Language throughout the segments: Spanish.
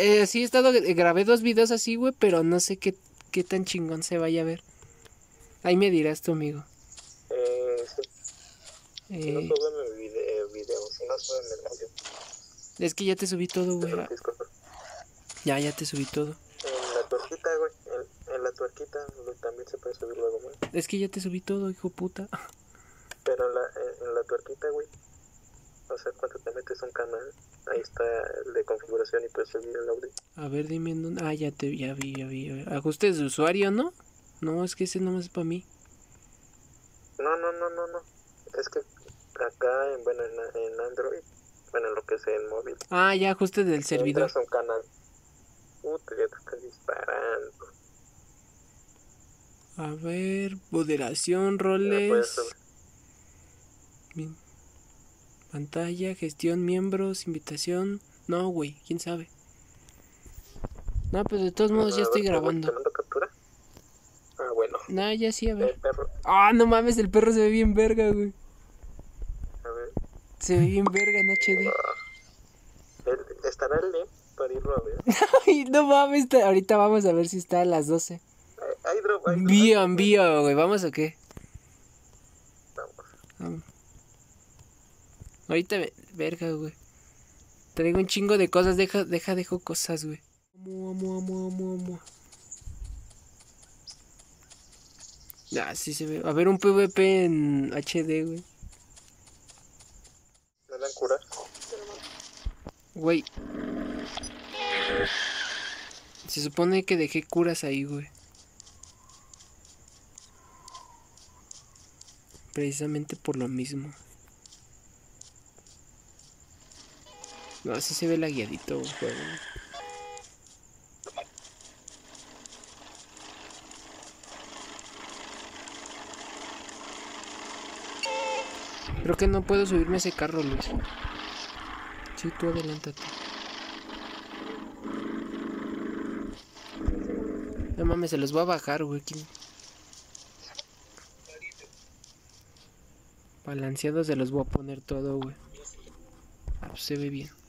eh, sí he estado, eh, grabé dos videos así, güey, pero no sé qué, qué tan chingón se vaya a ver. Ahí me dirás tu amigo. Eh, sí. Si no Eh, suben el video, video, si no suben el audio. es que ya te subí todo, güey. Ya, ya te subí todo. En la tuerquita, güey. En, en la tuerquita güey, también se puede subir luego, güey. Es que ya te subí todo, hijo puta. Pero en la, en, en la tuerquita, güey. O sea, cuando te metes a un canal, ahí está el de configuración y puedes subir el audio. A ver, dime en dónde. Ah, ya te ya vi, ya vi. ya vi. Ajustes de usuario, ¿no? No, es que ese nomás es para mí. No, no, no, no, no. Es que acá, en, bueno, en, en Android, bueno, en lo que sea en móvil, Ah, ya ajustes del servidor. entras a un canal. Puta, ya te estás disparando. A ver, moderación, roles. Bien. Pantalla, gestión, miembros, invitación. No, güey, quién sabe. No, pues de todos modos ya A estoy ver, ¿te grabando. captura? Ah, bueno. No, ya sí, a ver. Ah, no mames, el perro se ve bien verga, güey. a ver. Se ve bien verga en HD. El- ¿Estará el link para irlo a ver? Ay, no mames, ta- ahorita vamos a ver si está a las 12. Hay- drop, hay drop. Envío, envío, güey. ¿Vamos o qué? Vamos. Vamos. Ahorita, ve- verga, güey. Traigo un chingo de cosas. Deja, deja, dejo cosas, güey. Amo, amo, amo, amo, amo. Ah, sí se ve. A ver, un PvP en HD, güey. ¿Me dan curar? Güey. Se supone que dejé curas ahí, güey. Precisamente por lo mismo. No, así se ve lagueadito, güey. juego. Creo que no puedo subirme a ese carro, Luis. Sí, tú adelántate. No mames, se los voy a bajar, güey. Balanceados se los voy a poner todo, güey. Ah, pues se ve bien.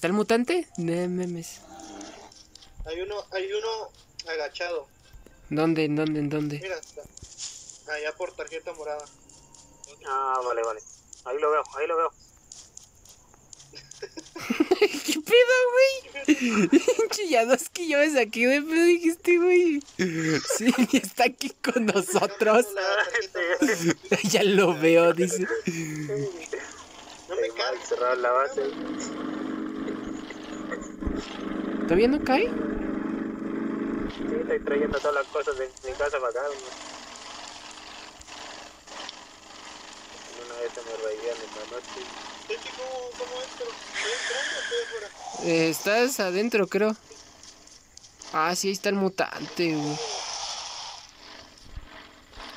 ¿Está el mutante? No mames. Hay uno, hay uno agachado. ¿Dónde, en dónde, en dónde? Mira, está. Allá por tarjeta morada. Ah, vale, vale. Ahí lo veo, ahí lo veo. ¿Qué pedo, güey? Pinche, ya dos que yo me saqué de pedo dijiste, güey. Sí, está aquí con nosotros. Ya lo veo, dice. No me caes. cerrar la base. ¿Todavía no cae? Sí, estoy trayendo todas las cosas de mi casa para acá. Una vez se me la noche. Es que ¿cómo, cómo entro? ¿Estoy entrando o estoy afuera? Eh, estás adentro, creo. Ah, sí, ahí está el mutante, güey.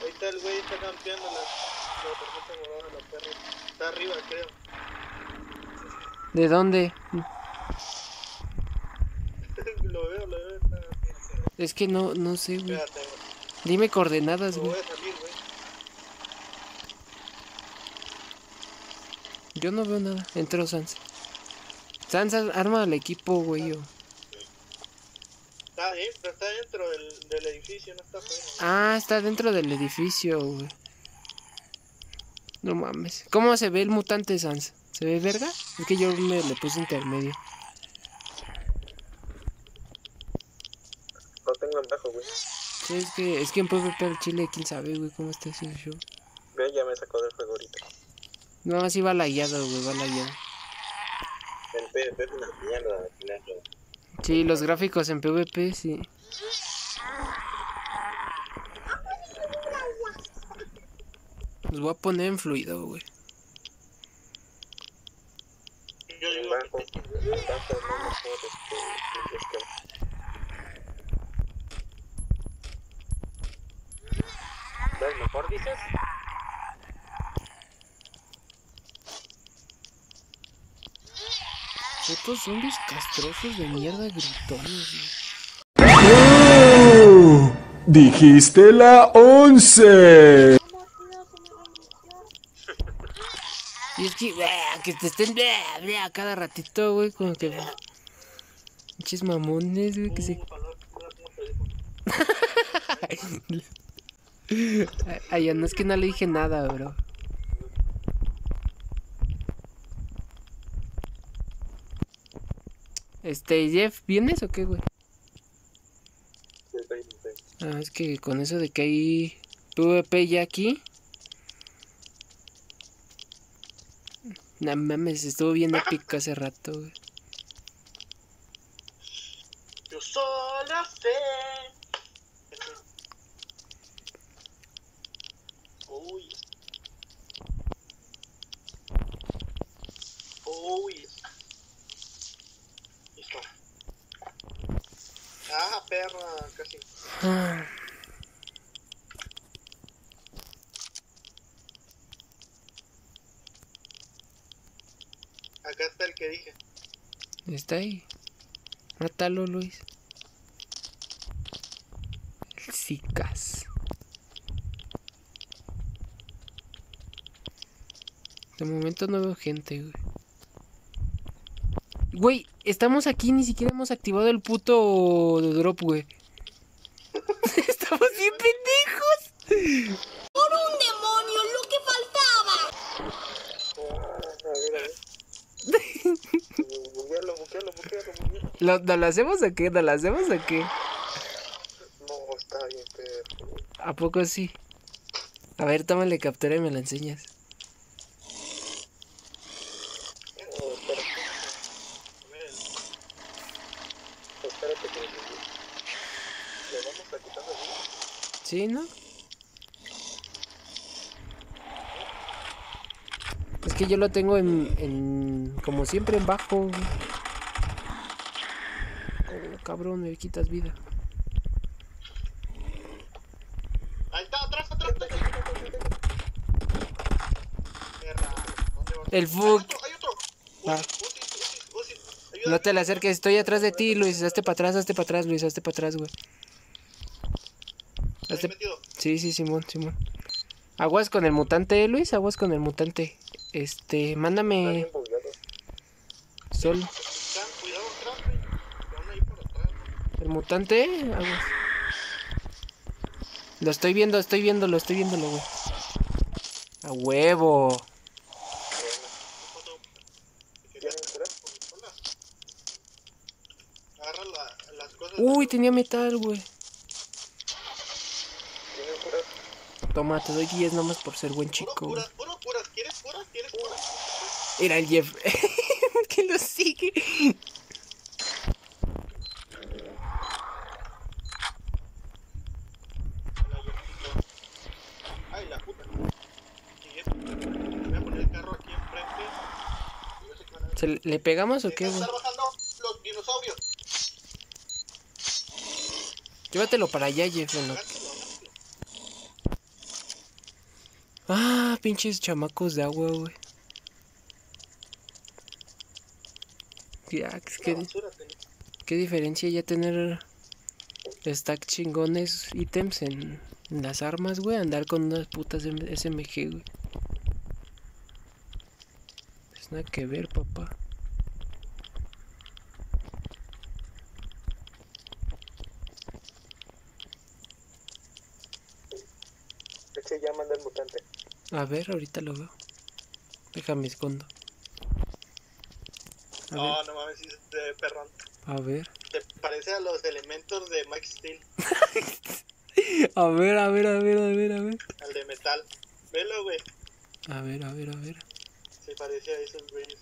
Ahí está el güey, está campeando la, la tarjeta morada, la perra. Está arriba, creo. ¿De dónde? lo veo, lo veo. Está... Es que no, no sé, güey. Espérate, Dime coordenadas, güey. salir. Yo no veo nada. Entró Sans. Sans, arma al equipo, güey. o- Está dentro, está dentro del, del edificio, no está afuera. Ah, está dentro del edificio, güey. No mames. ¿Cómo se ve el mutante, Sans? ¿Se ve verga? Es que yo me le puse intermedio. Lo tengo en bajo, güey. Sí, es que, es que en PvP al chile, quién sabe, güey, cómo está ese show. Ve, ya me sacó del juego ahorita. No, así va la guiado, güey, va la guiado. El PvP es una mierda güey. Sí, los gráficos en PvP, sí. Los voy a poner en fluido, güey. Yo En digo, bajo, en bajo no este, es que... ¿Ves mejor dices? Estos zombies castrosos de mierda gritones, güey. Dijiste la once. Y es que, ah, que te estén ah, cada ratito, güey, como que. Pinches mamones, güey, que se. Ay, no es que no le dije nada, bro. Este, Jeff, ¿vienes o qué, güey? Sí, estoy, estoy. Ah, es que con eso de que hay PvP ya aquí. No mames, estuvo bien épico hace rato, güey. Yo sola sé. Uy. Uy. Listo. Ah, perra, casi. Ah, Acá está el que dije. está ahí. Mátalo, Luis. El Zicas. De momento no veo gente, güey. Güey, estamos aquí, ni siquiera hemos activado el puto drop, güey. estamos bien pendejos. ¡Por un demonio, lo que faltaba! A ver, a ver. Buguealo, buguealo, buguealo, buguealo. ¿Lo, ¿No lo hacemos o qué? ¿No lo hacemos o qué? No, está bien, perro. güey. ¿A poco sí? A ver, tómale captura y me la enseñas. No, espérate. Espérate que le vamos a quitar la vida. ¿Sí, no? Es que yo lo tengo en, en como siempre en bajo. Oh, cabrón, me quitas vida. Ahí está, atrás, atrás. El Hay Fuk. otro, hay otro. Ah. Uzi, Uzi, Uzi, Uzi. Ayuda. No te le acerques, estoy atrás de ti, Luis. Hazte para atrás, hazte para atrás, Luis, hazte para atrás, güey. Metido. Sí, sí, Simón, Simón. Aguas con el mutante, Luis, aguas con el mutante. Este, mándame solo. El mutante, aguas. Lo estoy viendo, estoy viendo, lo estoy viéndolo, güey. A huevo. Uy, tenía metal, güey. Toma, te doy 10 nomás por ser buen chico. puro. ¿Quieres? ¿Quieres? Era el Jeff. que lo sigue. Ay, la puta. Y esto. Voy a poner el carro aquí enfrente. Y yo sé que van a ver. ¿Se le- ¿Le pegamos o qué, güey? Están bajando los dinosaurios. Llévatelo para allá, Jeff. en lo- pinches chamacos de agua, güey. Ya, basura qué diferencia ya tener stack chingones ítems en, en las armas, güey. Andar con unas putas SMG, güey. Es nada que ver, papá. Ese ya manda el mutante. A ver, ahorita lo veo. Déjame escondo. A ver, No, no mames, sí es de perrón. a ver. Te parece a los elementos de Max Steel, A ver, a ver, a ver, a ver, a ver. al de metal. Velo, güey. A ver, a ver, a ver. Se parece a esos güeyes.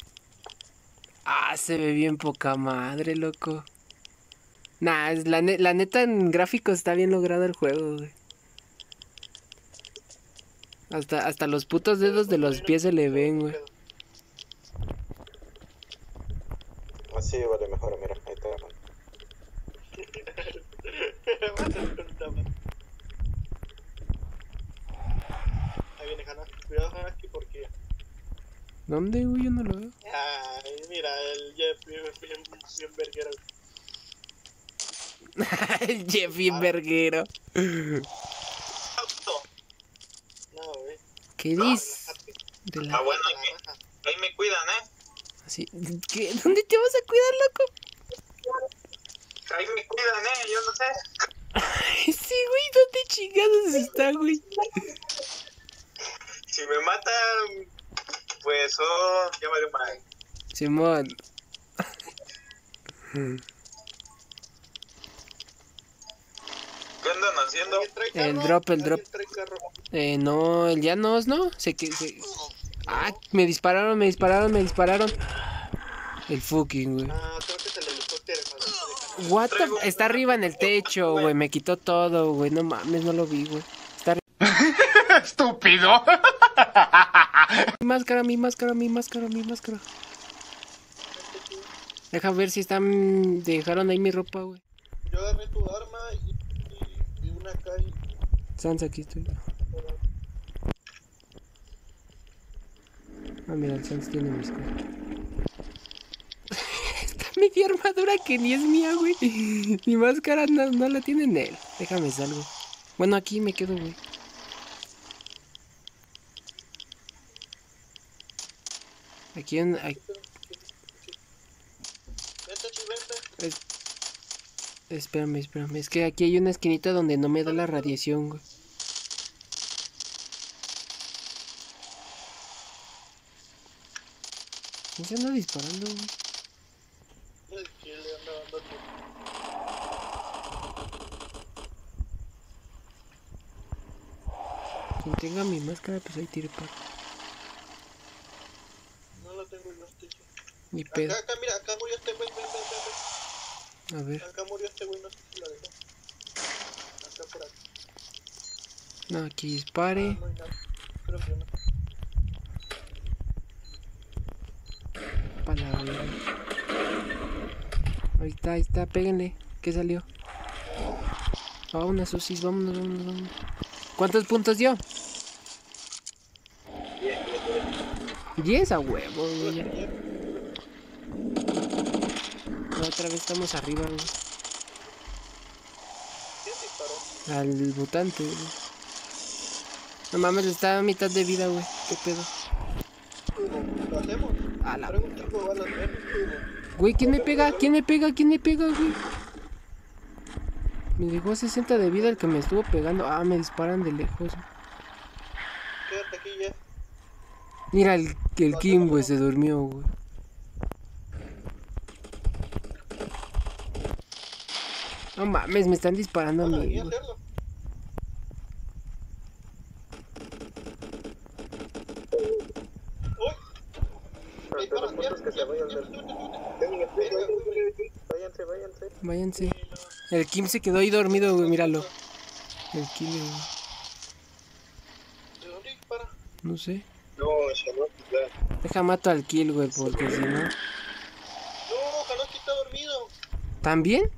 Ah, se ve bien poca madre, loco. Nah, es la, ne- la neta en gráficos está bien logrado el juego, güey. Hasta, hasta los putos dedos de los pies se le ven, güey. Así vale mejor, mira, ahí está. Ahí viene Hana. Cuidado, Hana, aquí porque. ¿Dónde, güey? Yo no lo veo. Ay, mira, el Jeff bien, bien, bien verguero. El Jeffy Verguero. Auto. No, güey. ¿Qué dices? La- Ah, bueno, ahí me, ahí me cuidan, ¿eh? así- ¿Qué? ¿Dónde te vas a cuidar, loco? Ahí me cuidan, ¿eh? Yo no sé. Ay, sí, güey, ¿dónde chingados está, güey? Si me matan, pues, oh, ya valió. Simón. Andan haciendo? ¿Alguien trae El drop, el ¿Alguien drop. Eh, no, el Llanos, ¿no? Se que se... Ah, me dispararon, me dispararon, me dispararon. El fucking, güey. Ah, creo que es. What the... Está arriba en el techo, güey. Me quitó todo, güey. No mames, no lo vi, güey. Está arriba. ¡Estúpido! Mi máscara, mi máscara, mi máscara, mi máscara. Deja ver si están... Dejaron ahí mi ropa, güey. Yo agarré tu arma y, y, y una acá y... Sans, aquí estoy. Ah, mira, el Sans tiene mis cosas. Está media armadura que ni es mía, güey. Mi máscara no, no la tiene en él. Déjame salgo. Bueno, aquí me quedo, güey. Aquí en... vente. es- espérame, espérame. Es que aquí hay una esquinita donde no me da la radiación, güey. ¿Quién se anda disparando, güey? Quien tenga mi máscara, pues ahí tire para. No la tengo este chico. Ni pedo. Acá, acá, mira, acá murió este güey, A ver. Acá este güey, no sé si la dejó. Acá por acá. No, aquí dispare. No. Creo que no. Ahí está, ahí está, péguenle. ¿Qué salió? Ah, una sosis, vámonos, vámonos, vámonos. ¿Cuántos puntos dio? 10 a huevo, güey. otra vez estamos arriba, güey. ¿Quién disparó? Al mutante, güey. No mames, está a mitad de vida, güey. ¿Qué pedo? ¿Lo hacemos? A la. Güey, ¿quién me pega? ¿Quién me pega? ¿Quién me pega, güey? Me dejó 60 de vida el que me estuvo pegando. Ah, me disparan de lejos. Quédate aquí, ya. Mira, el, el Kim, güey, se durmió, güey. No mames, me están disparando a Bueno, mí, y güey. hacerlo. Uy. Ahí Pero los para, puntos ya, que se ya, vayan ya, del- ya, ya, ya. Venga, Venga, venga, güey, güey. Váyanse, váyanse. Váyanse. El Kim se quedó ahí dormido, güey, míralo. El Kim, güey. ¿De dónde dispara? No sé. No, ya no, ya. Deja mato al kill, güey, porque si no. No, Jaloski está dormido. ¿También?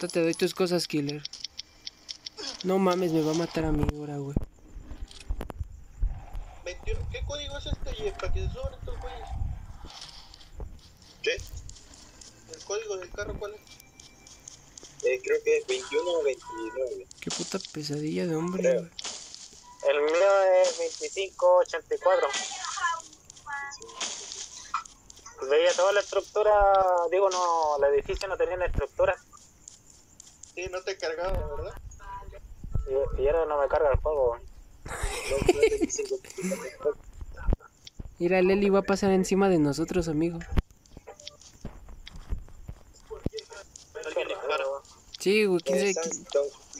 Ahorita te doy tus cosas, killer. No mames, me va a matar a mí ahora, güey. 21. ¿Qué código es este, Jeff? Para que se suban estos güeyes. ¿Qué? ¿El código del carro cuál es? Eh, creo que es 21 o 29. Qué puta pesadilla de hombre, Creo. güey. El mío es 2584. Pues veía toda la estructura, digo, no, el edificio no tenía una estructura. Sí, no te cargaba, ¿verdad? Y, y ahora no me carga el juego. Mira, Leli va a pasar encima de nosotros, amigo. Sí, güey, quién Eh, sabe Sans,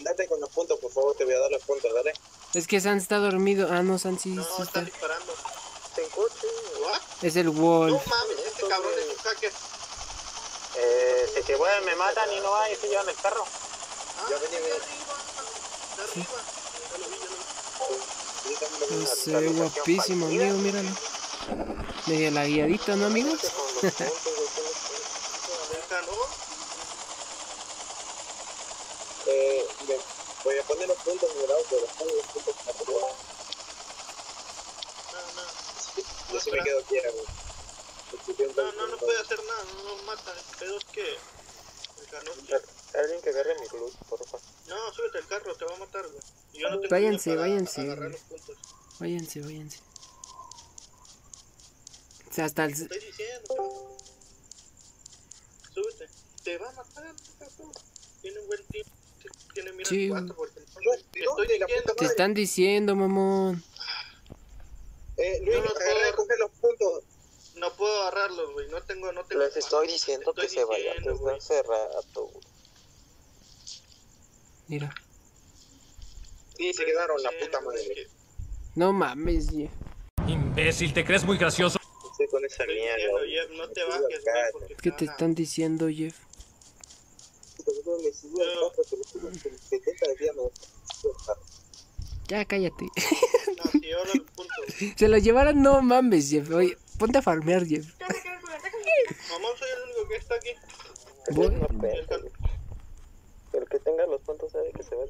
date con los puntos, por favor, te voy a dar los puntos, dale. Es que Sans está dormido. Ah, no, Sans sí, No, sí están está. disparando. ¿What? Es el No Wolf. mames, este cabrón es un hacker. Eh, si te vuelven me matan y no hay, se llevan el carro. Vi. Es guapísimo, amigo, míralo. Medio lagueadito, ¿no, amigos? Voy a poner los puntos en el auto, los los puntos en la pelota. No, no. Yo sí me quedo quiera, güey. No, no, no puede hacer nada, no mata. El pedo es que. El carro. Alguien que agarre mi luz, porfa. No, súbete al carro, te va a matar, güey. Y yo no tengo Váyanse, váyanse, agarrar güey. los puntos. Váyanse, váyanse. O sea, hasta el... Te estoy diciendo, Súbete. Te va a matar, cabrón. Tiene un buen tiempo. Tiene mira Sí, cuatro porque. Luis, Te ¿dónde estoy diciendo, Te están diciendo, mamón. Eh, Luis, no agarra puedo- y coge los puntos. No puedo agarrarlos, güey. No tengo, no tengo. Les estoy diciendo que se vayan desde hace rato. Mira. Sí, se quedaron la puta madre. No mames, Jeff. Imbécil, ¿te crees muy gracioso? Estoy con esa mierda. Jeff, no te bajes, güey, ¿Qué te están diciendo, Jeff? Me subió el carro, pero es como que el 70 de día me subió el carro. Ya, cállate. Se lo llevaron, no mames, Jeff. Oye, ponte a farmear, Jeff. Mamón, soy el único que está aquí. Voy. Es una perra, güey. El que tenga los puntos sabe que se va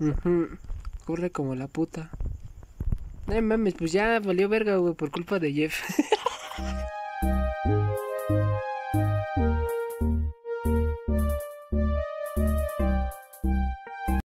Ujú. Corre como la puta. No mames, pues ya valió verga, güey, por culpa de Jeff.